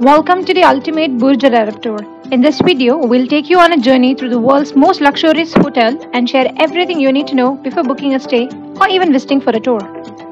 Welcome to the ultimate Burj Al Arab tour. In this video, we'll take you on a journey through the world's most luxurious hotel and share everything you need to know before booking a stay or even visiting for a tour.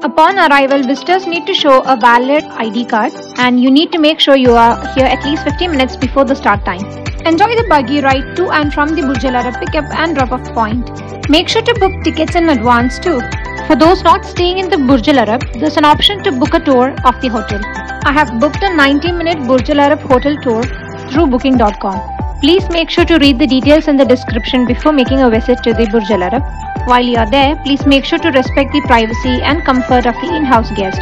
Upon arrival, visitors need to show a valid ID card and you need to make sure you are here at least 15 minutes before the start time. Enjoy the buggy ride to and from the Burj Al Arab pickup and drop off point. Make sure to book tickets in advance too. For those not staying in the Burj Al Arab, there's an option to book a tour of the hotel. I have booked a 90 minute Burj Al Arab hotel tour through booking.com. Please make sure to read the details in the description before making a visit to the Burj Al Arab. While you are there, please make sure to respect the privacy and comfort of the in-house guest.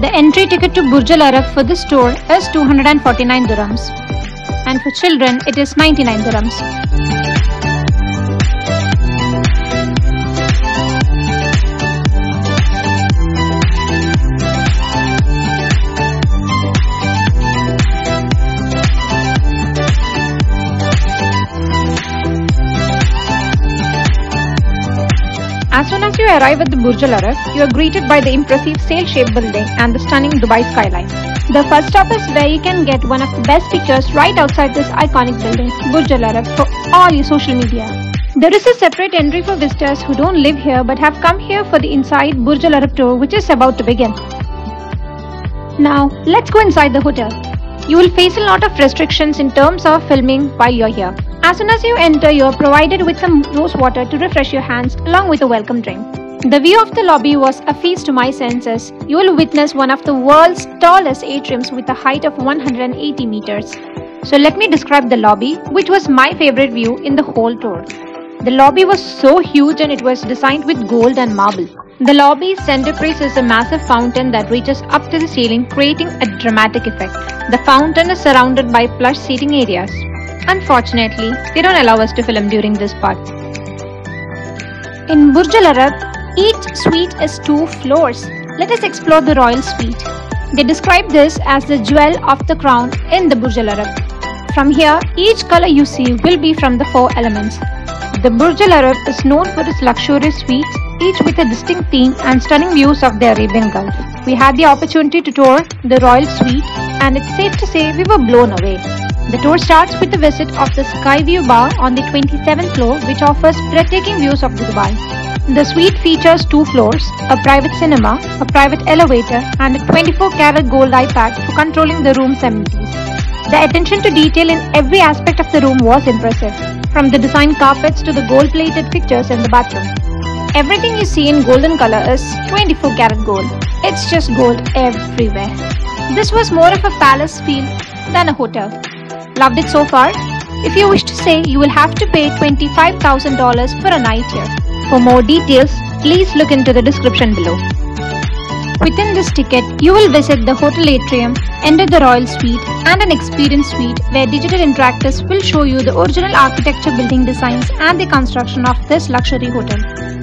The entry ticket to Burj Al Arab for this tour is 249 dirhams and for children it is 99 dirhams. Arrive at the Burj Al Arab, you are greeted by the impressive sail-shaped building and the stunning Dubai skyline. The first stop is where you can get one of the best pictures right outside this iconic building, Burj Al Arab, for all your social media. There is a separate entry for visitors who don't live here but have come here for the inside Burj Al Arab tour which is about to begin. Now, let's go inside the hotel. You will face a lot of restrictions in terms of filming while you're here. As soon as you enter, you are provided with some rose water to refresh your hands along with a welcome drink. The view of the lobby was a feast to my senses. You will witness one of the world's tallest atriums with a height of 180 meters. So let me describe the lobby, which was my favorite view in the whole tour. The lobby was so huge and it was designed with gold and marble. The lobby's centerpiece is a massive fountain that reaches up to the ceiling, creating a dramatic effect. The fountain is surrounded by plush seating areas. Unfortunately, they don't allow us to film during this part. In Burj Al Arab, each suite is two floors. Let us explore the royal suite. They describe this as the jewel of the crown in the Burj Al Arab. From here, each color you see will be from the four elements. The Burj Al Arab is known for its luxurious suites, each with a distinct theme and stunning views of the Arabian Gulf. We had the opportunity to tour the royal suite and it's safe to say we were blown away. The tour starts with a visit of the Skyview Bar on the 27th floor which offers breathtaking views of Dubai. The suite features two floors, a private cinema, a private elevator and a 24 karat gold iPad for controlling the room's amenities. The attention to detail in every aspect of the room was impressive, from the designed carpets to the gold plated fixtures in the bathroom. Everything you see in golden color is 24 karat gold. It's just gold everywhere. This was more of a palace feel than a hotel. Loved it so far? If you wish to stay, you will have to pay $25,000 for a night here. For more details, please look into the description below. Within this ticket, you will visit the hotel atrium, enter the royal suite and an experience suite where digital interactors will show you the original architecture building designs and the construction of this luxury hotel.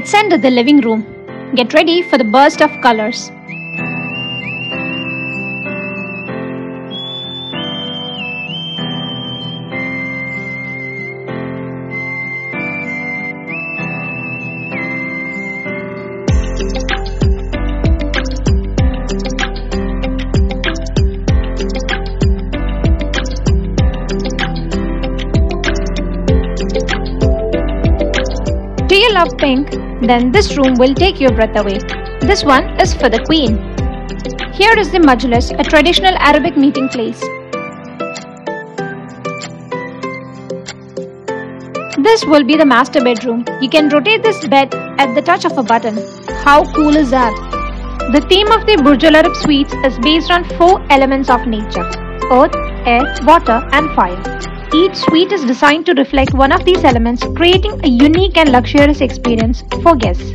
Let's enter the living room. Get ready for the burst of colors. You love pink? Then this room will take your breath away. This one is for the queen. Here is the majlis, a traditional Arabic meeting place. This will be the master bedroom. You can rotate this bed at the touch of a button. How cool is that? The theme of the Burj Al Arab Suites is based on four elements of nature earth, air, water, and fire. Each suite is designed to reflect one of these elements, creating a unique and luxurious experience for guests.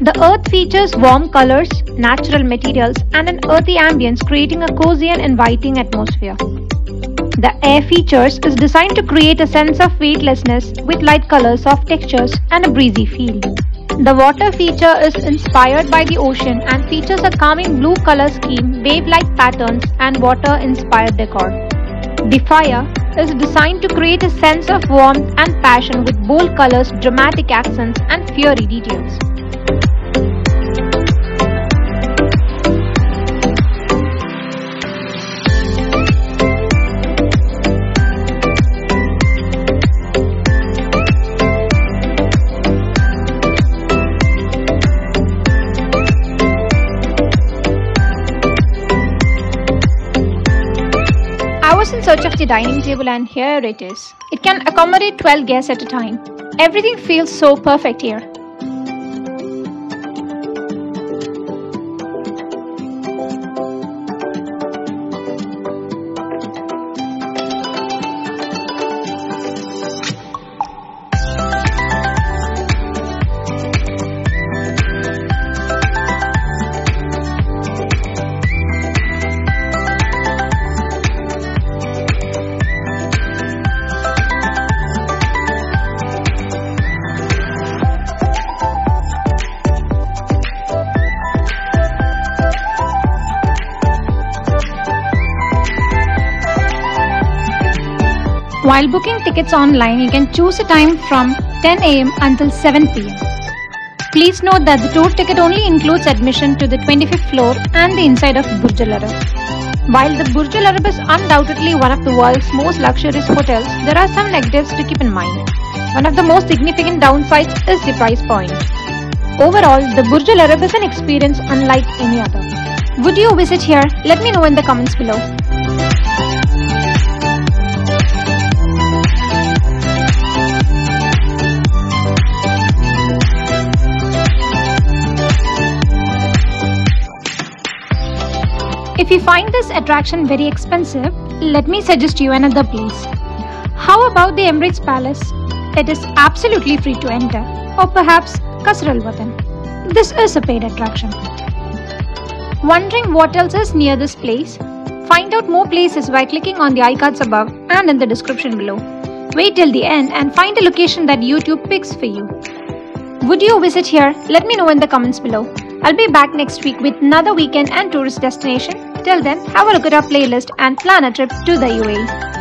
The earth features warm colors, natural materials, and an earthy ambience, creating a cozy and inviting atmosphere. The air features is designed to create a sense of weightlessness with light colors, soft textures, and a breezy feel. The water feature is inspired by the ocean and features a calming blue color scheme, wave-like patterns, and water-inspired decor. The fire is designed to create a sense of warmth and passion with bold colors, dramatic accents, and fiery details. The dining table and here it is. It can accommodate 12 guests at a time. Everything feels so perfect here. While booking tickets online, you can choose a time from 10 am until 7 pm. Please note that the tour ticket only includes admission to the 25th floor and the inside of Burj Al Arab. While the Burj Al Arab is undoubtedly one of the world's most luxurious hotels, there are some negatives to keep in mind. One of the most significant downsides is the price point. Overall, the Burj Al Arab is an experience unlike any other. Would you visit here? Let me know in the comments below. If you find this attraction very expensive, let me suggest you another place. How about the Emirates Palace? It is absolutely free to enter. Or perhaps Qasr Al Watan. This is a paid attraction. Wondering what else is near this place? Find out more places by clicking on the iCards above and in the description below. Wait till the end and find a location that YouTube picks for you. Would you visit here? Let me know in the comments below. I'll be back next week with another weekend and tourist destination. Till then, have a look at our playlist and plan a trip to the UAE.